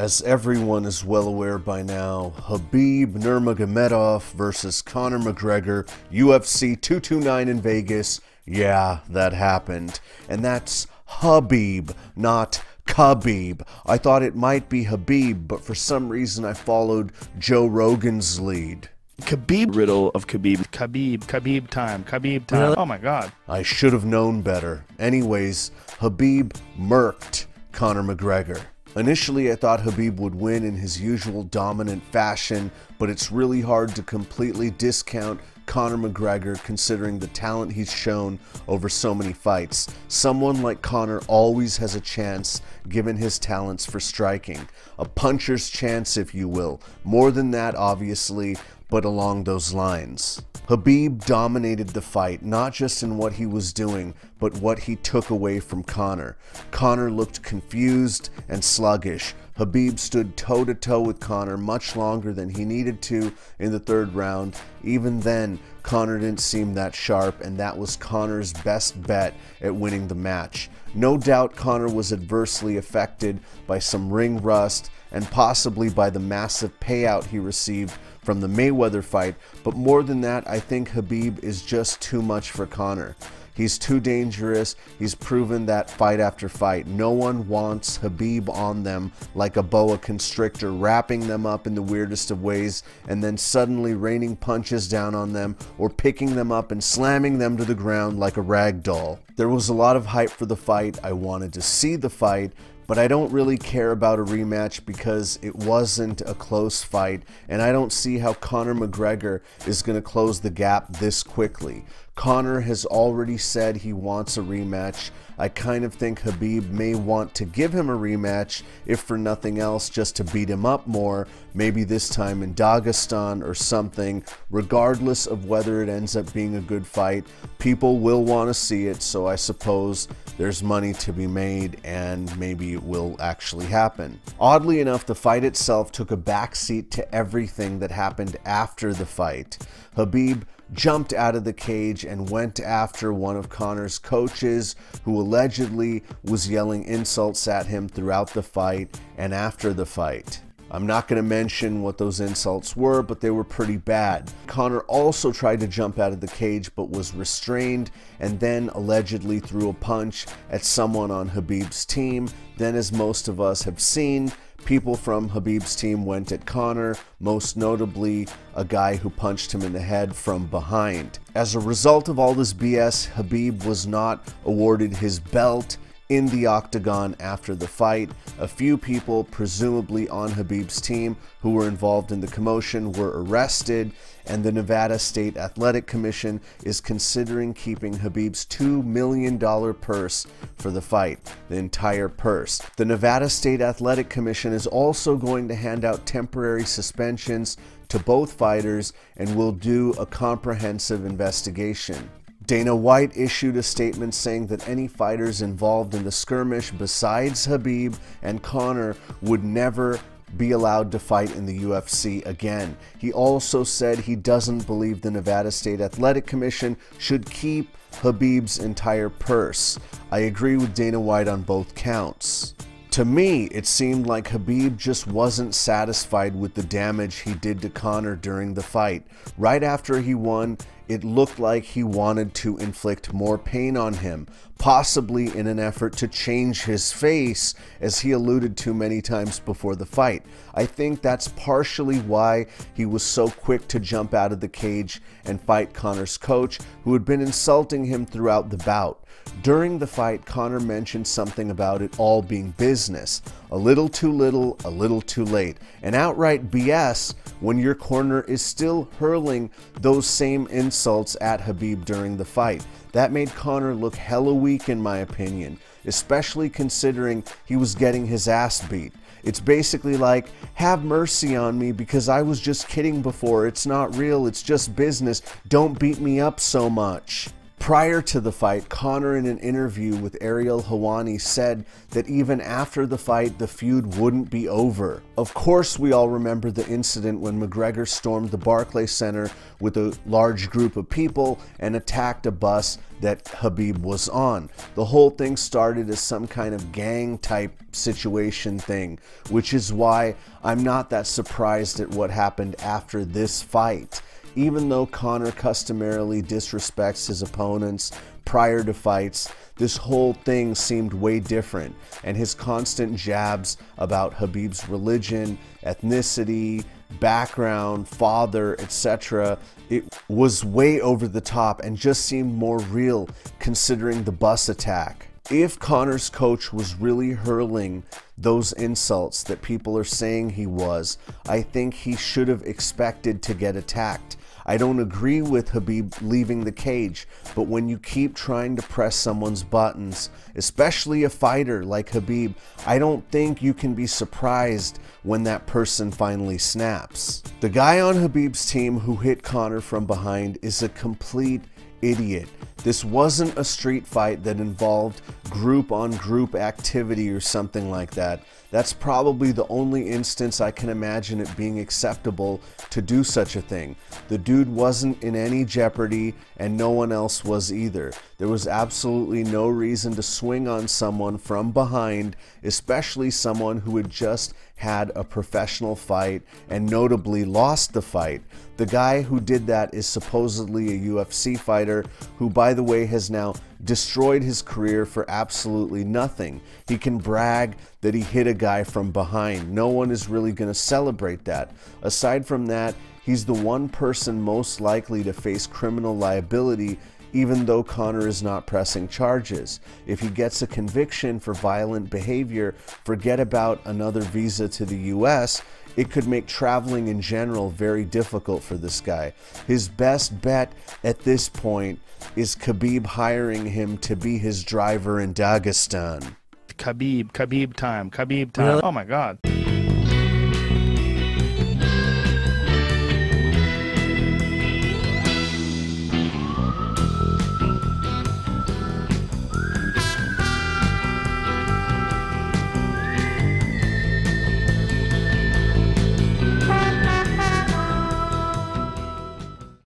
As everyone is well aware by now, Habib Nurmagomedov versus Conor McGregor, UFC 229 in Vegas. Yeah, that happened. And that's Habib, not Khabib. I thought it might be Habib, but for some reason I followed Joe Rogan's lead. Khabib riddle of Khabib. Khabib, Khabib time, Khabib time. Really? Oh my God. I should have known better. Anyways, Habib murked Conor McGregor. Initially, I thought Habib would win in his usual dominant fashion, but it's really hard to completely discount Conor McGregor considering the talent he's shown over so many fights. Someone like Conor always has a chance given his talents for striking. A puncher's chance, if you will. More than that, obviously, but along those lines. Habib dominated the fight, not just in what he was doing, but what he took away from Conor. Conor looked confused and sluggish. Habib stood toe to toe with Conor much longer than he needed to in the third round. Even then, Conor didn't seem that sharp, and that was Conor's best bet at winning the match. No doubt Conor was adversely affected by some ring rust and possibly by the massive payout he received from the Mayweather fight, but more than that, I think Habib is just too much for Conor. He's too dangerous. He's proven that fight after fight. No one wants Habib on them like a boa constrictor, wrapping them up in the weirdest of ways and then suddenly raining punches down on them or picking them up and slamming them to the ground like a rag doll. There was a lot of hype for the fight. I wanted to see the fight, but I don't really care about a rematch because it wasn't a close fight, and I don't see how Conor McGregor is going to close the gap this quickly. Conor has already said he wants a rematch. I kind of think Habib may want to give him a rematch, if for nothing else, just to beat him up more, maybe this time in Dagestan or something. Regardless of whether it ends up being a good fight, people will want to see it, so I suppose there's money to be made and maybe it will actually happen. Oddly enough, the fight itself took a backseat to everything that happened after the fight. Habib jumped out of the cage and went after one of Conor's coaches, who allegedly was yelling insults at him throughout the fight and after the fight. I'm not going to mention what those insults were, but they were pretty bad. Conor also tried to jump out of the cage but was restrained and then allegedly threw a punch at someone on Habib's team. Then, as most of us have seen, people from Habib's team went at Conor, most notably a guy who punched him in the head from behind. As a result of all this BS, Habib was not awarded his belt in the octagon after the fight. A few people, presumably on Habib's team, who were involved in the commotion were arrested, and the Nevada State Athletic Commission is considering keeping Habib's $2 million purse for the fight, the entire purse. The Nevada State Athletic Commission is also going to hand out temporary suspensions to both fighters and will do a comprehensive investigation. Dana White issued a statement saying that any fighters involved in the skirmish besides Habib and Conor would never be allowed to fight in the UFC again. He also said he doesn't believe the Nevada State Athletic Commission should keep Habib's entire purse. I agree with Dana White on both counts. To me, it seemed like Habib just wasn't satisfied with the damage he did to Conor during the fight. Right after he won, it looked like he wanted to inflict more pain on him, possibly in an effort to change his face, as he alluded to many times before the fight. I think that's partially why he was so quick to jump out of the cage and fight Conor's coach, who had been insulting him throughout the bout. During the fight, Conor mentioned something about it all being business. A little too little, a little too late. And outright BS when your corner is still hurling those same insults at Habib during the fight. That made Conor look hella in my opinion, especially considering he was getting his ass beat. It's basically like, have mercy on me because I was just kidding before. It's not real, it's just business. Don't beat me up so much. Prior to the fight, Conor in an interview with Ariel Helwani said that even after the fight, the feud wouldn't be over. Of course, we all remember the incident when McGregor stormed the Barclays Center with a large group of people and attacked a bus that Habib was on. The whole thing started as some kind of gang type situation thing, which is why I'm not that surprised at what happened after this fight. Even though Conor customarily disrespects his opponents prior to fights, this whole thing seemed way different, and his constant jabs about Habib's religion, ethnicity, background, father, etc., it was way over the top and just seemed more real considering the bus attack. If Conor's coach was really hurling those insults that people are saying he was, I think he should have expected to get attacked I don't agree with Habib leaving the cage, but when you keep trying to press someone's buttons, especially a fighter like Habib, I don't think you can be surprised when that person finally snaps. The guy on Habib's team who hit Conor from behind is a complete idiot. This wasn't a street fight that involved group on group activity or something like that. That's probably the only instance I can imagine it being acceptable to do such a thing. The dude wasn't in any jeopardy and no one else was either. There was absolutely no reason to swing on someone from behind, especially someone who had just had a professional fight and notably lost the fight. The guy who did that is supposedly a UFC fighter who, by the way, has now destroyed his career for absolutely nothing. He can brag that he hit a guy from behind. No one is really going to celebrate that. Aside from that, he's the one person most likely to face criminal liability even though Conor is not pressing charges. If he gets a conviction for violent behavior, forget about another visa to the US it could make traveling in general very difficult for this guy. His best bet at this point is Khabib hiring him to be his driver in Dagestan. Khabib, Khabib time, Khabib time. Really? Oh my God.